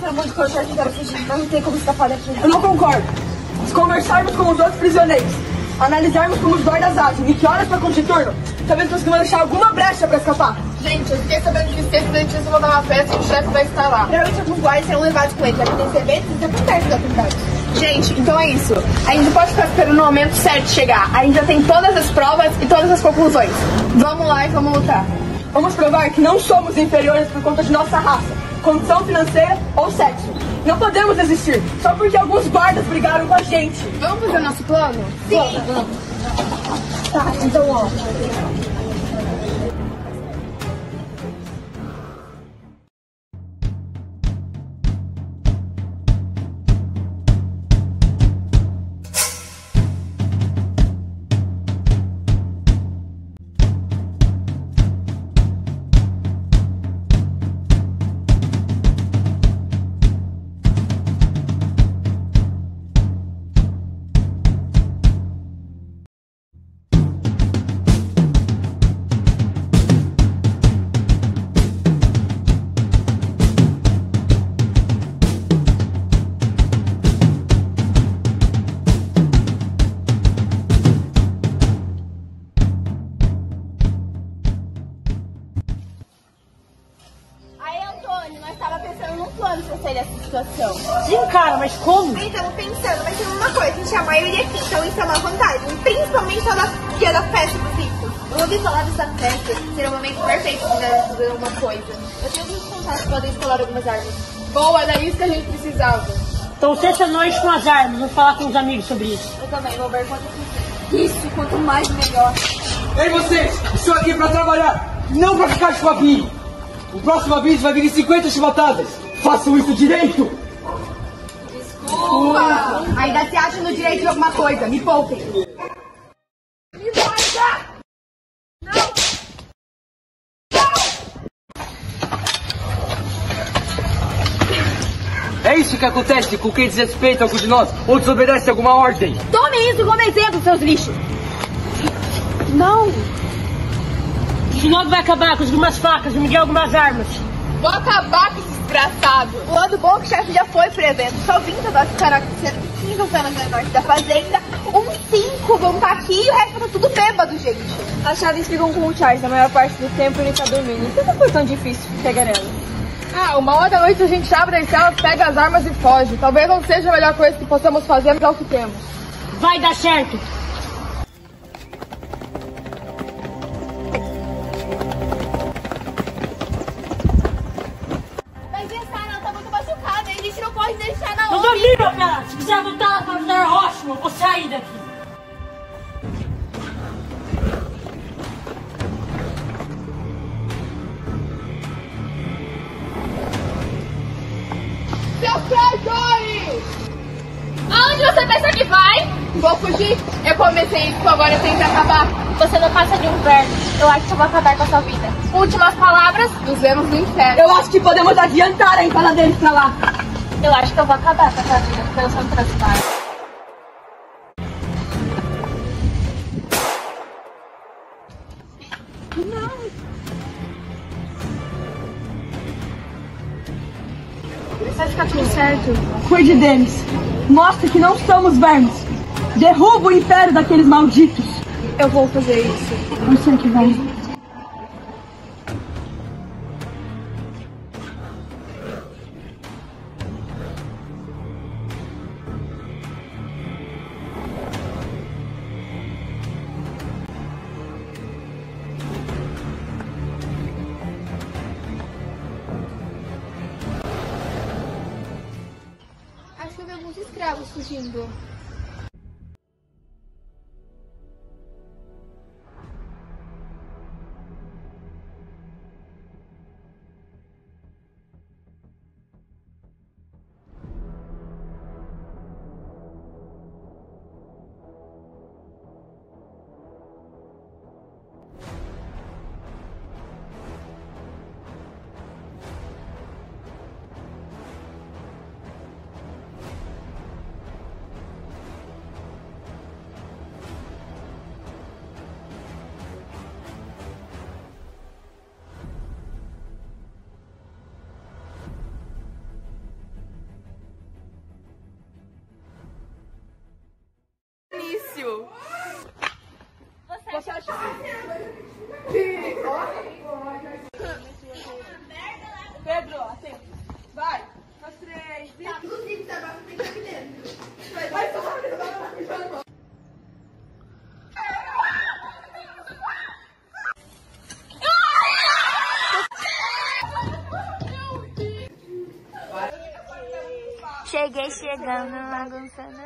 foi muito que eu quero fugir. Não tem como escapar daqui. Eu não concordo. Se conversarmos com os outros prisioneiros, analisarmos como os guardas agem e que horas para conjecturno, talvez conseguimos deixar alguma brecha para escapar. Gente, eu fiquei sabendo que os estudantes vão dar uma festa e o chefe vai estar lá. Realmente alguns guardas serão levados com ele, já que tem eventos e perto da cidade. Gente, então é isso. A gente pode ficar esperando o momento certo chegar. A gente já tem todas as provas e todas as conclusões. Vamos lá e vamos lutar. Vamos provar que não somos inferiores por conta de nossa raça, condição financeira ou sexo. Não podemos desistir só porque alguns guardas brigaram com a gente. Vamos fazer o nosso plano? Sim. Tá, então ó. Nós tava pensando num plano pra sair dessa situação. Sim, cara, mas como? Aí estamos pensando, mas tem uma coisa, a gente é a maioria aqui, então isso é uma vantagem. Principalmente no dia da festa dos ricos. Eu ouvi falar dessa festa, seria o momento perfeito para fazer alguma coisa. Eu tenho alguns contatos que podem escolar algumas armas. Boa, era isso que a gente precisava. Então sexta noite com as armas, vou falar com os amigos sobre isso. Eu também vou ver quanto. Isso, quanto mais melhor. Ei vocês, estou aqui para trabalhar, não para ficar de papinho. O próximo aviso vai vir em 50 chibatadas. Façam isso direito. Desculpa! Ainda se acha no direito de alguma coisa, me poupem. É isso que acontece com quem desrespeita algum de nós ou desobedece alguma ordem. Tomem isso como exemplo, seus lixos! Não! Isso logo vai acabar, consegui umas facas, o Miguel algumas armas. Vou acabar com esse desgraçado. O lado bom é que o chefe já foi pro evento. Só 20 vai ficar sendo 15 vão ficar na norte da fazenda. Uns 5 vão estar aqui e o resto tá tudo bêbado, gente. As chaves ficam com o Charles, a maior parte do tempo ele tá dormindo. Então não foi tão difícil pegar ela. Ah, uma hora da noite a gente abre as celas, pega as armas e foge. Talvez não seja a melhor coisa que possamos fazer, mas é o que temos. Vai dar certo. Quiser voltar para ajudar Rochman, eu vou sair daqui. Seu traidores! Aonde você pensa que vai? Vou fugir? Eu comecei isso, agora eu tenho que acabar. Você não passa de um verme. Eu acho que eu vou acabar com a sua vida. Últimas palavras? Nos vemos no inferno. Eu acho que podemos adiantar a entrada deles pra lá. Eu acho que eu vou acabar com a sua vida, porque eu sou um transparente. Vai ficar tudo certo. Cuide deles. Mostre que não somos vermes. Derruba o império daqueles malditos. Eu vou fazer isso. Você que vai. Alguns escravos fugindo. chegando na Gonçalves.